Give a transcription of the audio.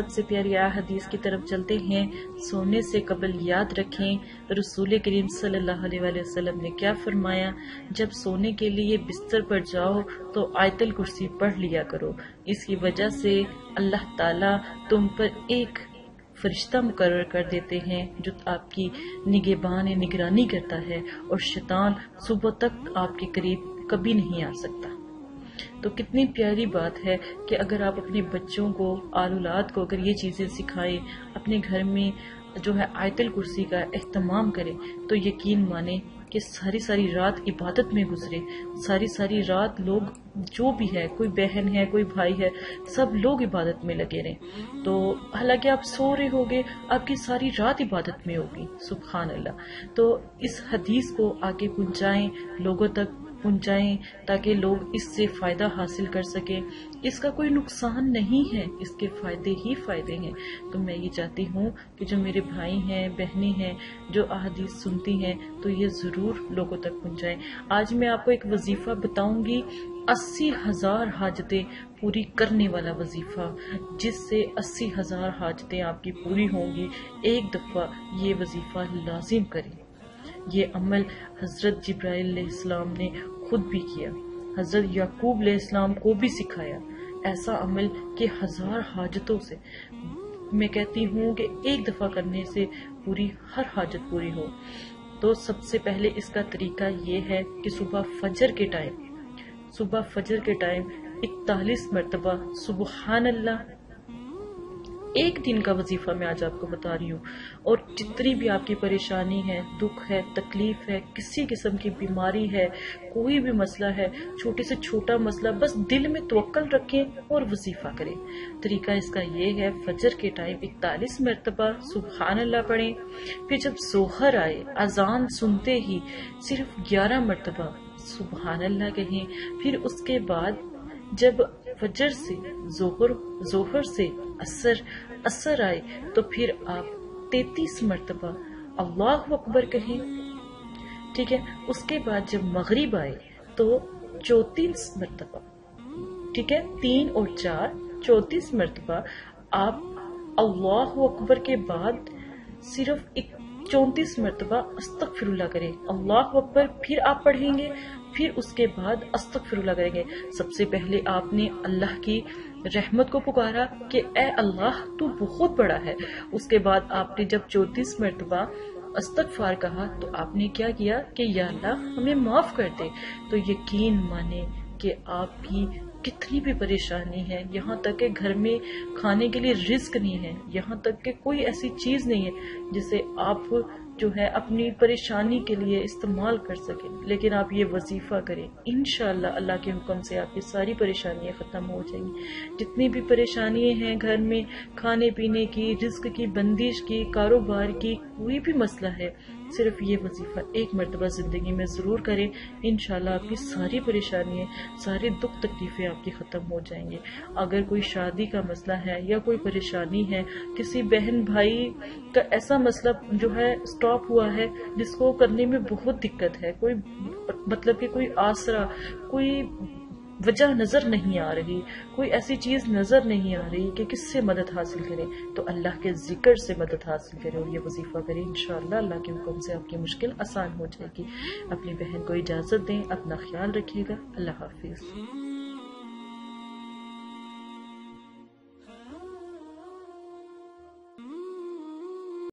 سب سے پیاری حدیث کی طرف چلتے ہیں۔ سونے سے قبل یاد رکھیں، رسول کریم صلی اللہ علیہ وآلہ وسلم نے کیا فرمایا؟ جب سونے کے لیے بستر پر جاؤ تو آیت الکرسی پڑھ لیا کرو۔ اس کی وجہ سے اللہ تعالی تم پر ایک فرشتہ مقرر کر دیتے ہیں جو آپ کی نگہبان، نگرانی کرتا ہے اور شیطان صبح تک آپ کے قریب کبھی نہیں آ سکتا۔ تو کتنی پیاری بات ہے کہ اگر آپ اپنے بچوں کو، آلولاد کو اگر یہ چیزیں سکھائیں، اپنے گھر میں جو ہے آیت الکرسی کا اہتمام کریں، تو یقین مانے کہ ساری ساری رات عبادت میں گزرے ساری ساری رات لوگ جو بھی ہے، کوئی بہن ہے، کوئی بھائی ہے، سب لوگ عبادت میں لگے رہے تو حالانکہ آپ سو رہے ہوگے آپ کی ساری رات عبادت میں ہوگی، سبحان اللہ۔ تو اس حدیث کو آگے پہنچائیں، لوگوں تک پہنچائیں تاکہ لوگ اس سے فائدہ حاصل کر سکیں۔ اس کا کوئی نقصان نہیں ہے، اس کے فائدے ہی فائدے ہیں۔ تو میں یہ چاہتی ہوں کہ جو میرے بھائی ہیں، بہنیں ہیں، جو احادیث سنتی ہیں، تو یہ ضرور لوگوں تک پہنچائیں۔ آج میں آپ کو ایک وظیفہ بتاؤں گی، اسی ہزار حاجتیں پوری کرنے والا وظیفہ، جس سے اسی ہزار حاجتیں آپ کی پوری ہوں گی۔ ایک دفعہ یہ وظیفہ لازم کریں۔ یہ عمل حضرت جبرائیل علیہ السلام نے خود بھی کیا۔ حضرت یعقوب علیہ السلام کو بھی سکھایا۔ ایسا عمل کہ ہزار حاجتوں سے۔ میں کہتی ہوں کہ ایک دفعہ کرنے سے پوری ہر حاجت پوری ہو۔ تو سب سے پہلے اس کا طریقہ یہ ہے کہ صبح فجر کے ٹائم، صبح فجر کے ٹائم اکتالیس مرتبہ سبحان اللہ ایک دن کا وظیفہ میں آج آپ کو بتا رہی ہوں۔ اور جتنی بھی آپ کی پریشانی ہے، دکھ ہے، تکلیف ہے، کسی قسم کی بیماری ہے، کوئی بھی مسئلہ ہے، چھوٹے سے چھوٹا مسئلہ، بس دل میں توکل رکھیں اور وظیفہ کریں۔ طریقہ اس کا یہ ہے، فجر کے ٹائم اکتالیس مرتبہ سبحان اللہ پڑھیں۔ پھر جب زہر آئے، اذان سنتے ہی صرف گیارہ مرتبہ سبحان اللہ کہیں۔ پھر اس کے بعد جب فجر سے زہر سے اثر اثر آئے تو پھر آپ تینتیس مرتبہ اللہ اکبر کہیں۔ ٹھیک ہے، اس کے بعد جب مغرب آئے تو چوتیس مرتبہ۔ ٹھیک ہے، تین اور چار، چوتیس مرتبہ آپ اللہ اکبر کے بعد صرف چونتیس مرتبہ استغفر اللہ کریں۔ اللہ اکبر، پھر آپ پڑھیں گے، پھر اس کے بعد استغفر اللہ کریں گے۔ سب سے پہلے آپ نے اللہ کی رحمت کو پکارا کہ اے اللہ، تو بہت بڑا ہے۔ اس کے بعد آپ نے جب چونتیس مرتبہ استغفار کہا، تو آپ نے کیا کیا کہ یا اللہ، ہمیں معاف کر دے۔ تو یقین مانے کہ آپ کی کتنی بھی پریشانی ہے، یہاں تک کہ گھر میں کھانے کے لیے رزق نہیں ہے، یہاں تک کہ کوئی ایسی چیز نہیں ہے جسے آپ جو ہے اپنی پریشانی کے لیے استعمال کر سکیں لیکن آپ یہ وظیفہ کریں۔ انشاءاللہ اللہ کے حکم سے آپ کی ساری پریشانیاں ختم ہو جائیں۔ گی جتنی بھی پریشانیاں ہیں گھر میں، کھانے پینے کی، رزق کی، بندش کی، کاروبار کی، کوئی بھی مسئلہ ہے، صرف یہ وظیفہ ایک مرتبہ زندگی میں ضرور کریں۔ انشاءاللہ آپ کی ساری پریشانیاں، سارے دکھ تکلیفیں آپ کی ختم ہو جائیں گے اگر کوئی شادی کا مسئلہ ہے یا کوئی پریشانی ہے، کسی بہن بھائی کا ایسا مسئلہ جو ہے اسٹاپ ہوا ہے، جس کو کرنے میں بہت دقت ہے۔ کوئی مطلب کہ کوئی آسرا، کوئی وجہ نظر نہیں آ رہی، کوئی ایسی چیز نظر نہیں آ رہی کہ کس سے مدد حاصل کرے۔ تو اللہ کے ذکر سے مدد حاصل کرے اور یہ وظیفہ کرے۔ انشاءاللہ اللہ کے حکم سے آپ کی مشکل آسان ہو جائے گی۔ اپنی بہن کو اجازت دیں، اپنا خیال رکھیے گا۔ اللہ حافظ۔